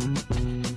Mm-hmm.